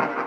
you.